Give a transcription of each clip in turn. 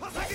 はさぎ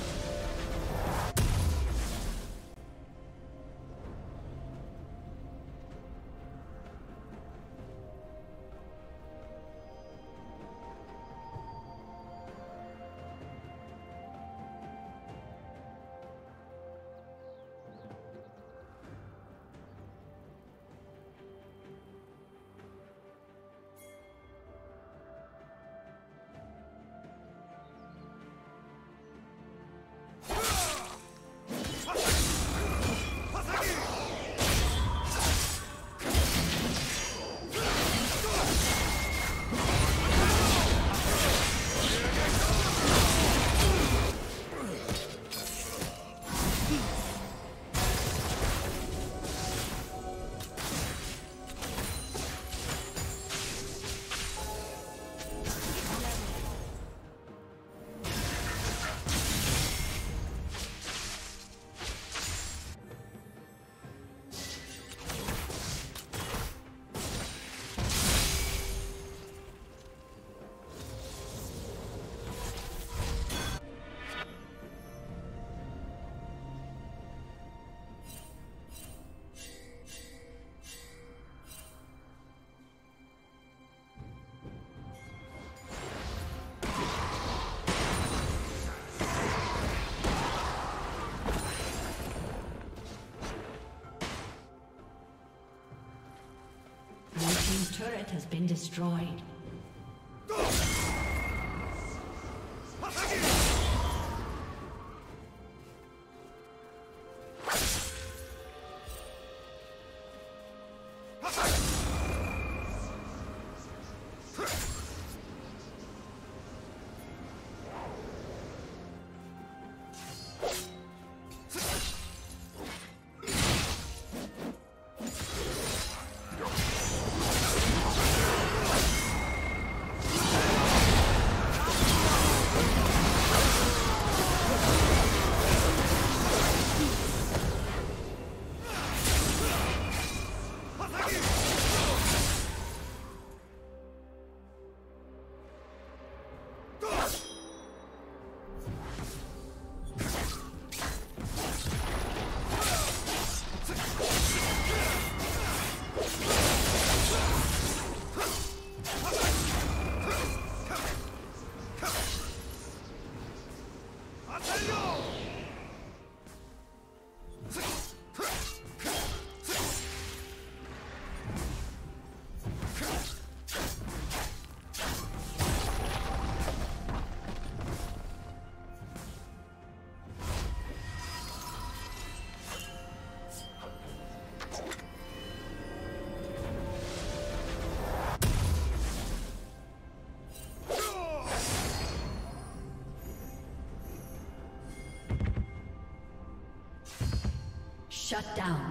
has been destroyed. Shut down.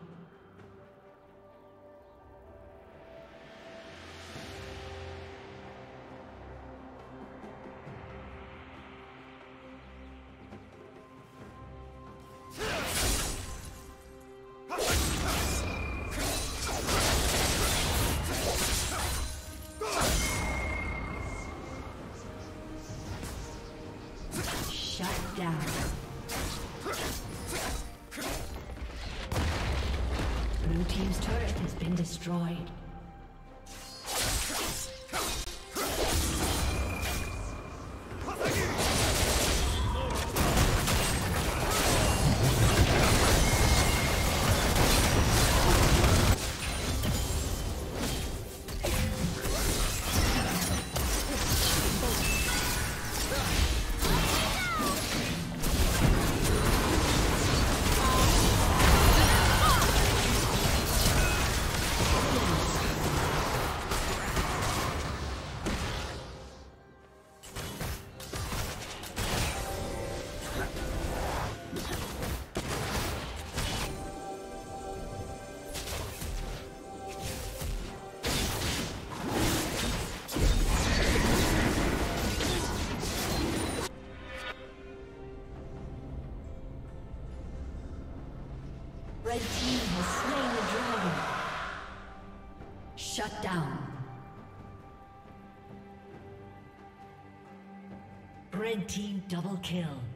Destroyed. Double kill.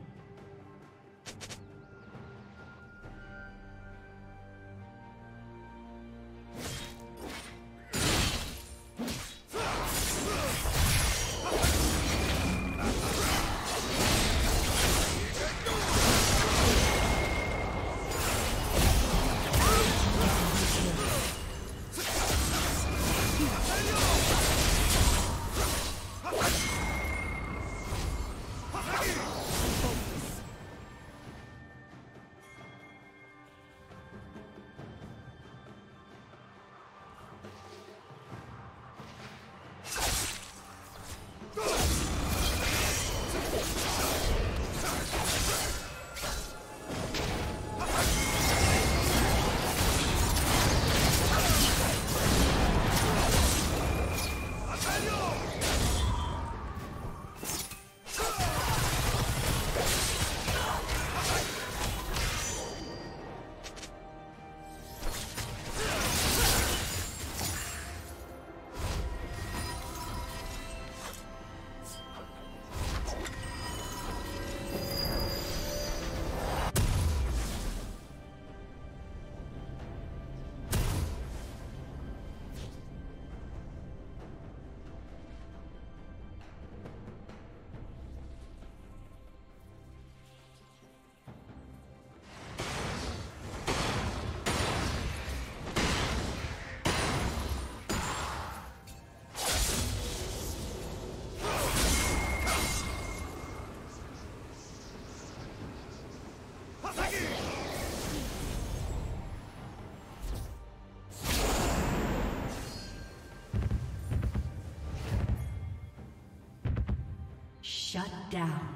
Shut down.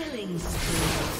Killing spree.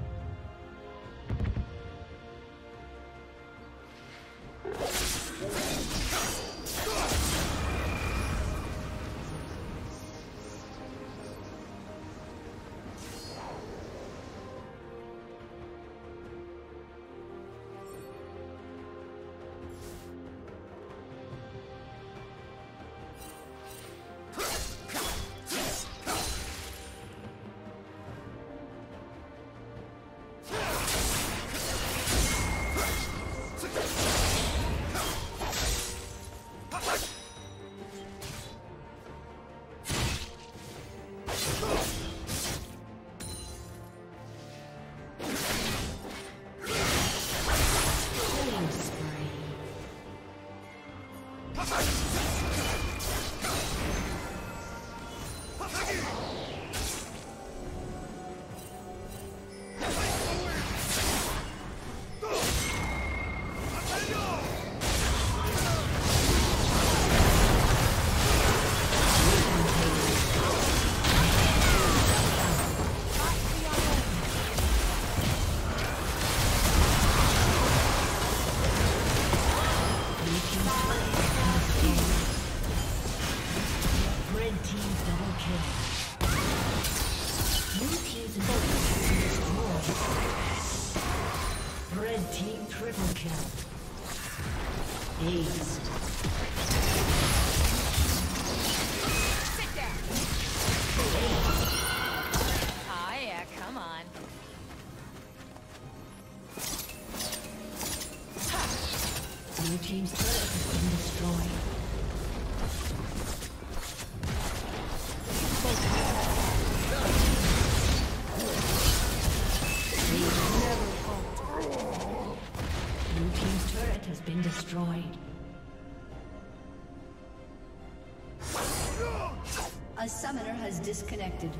えっ? Disconnected.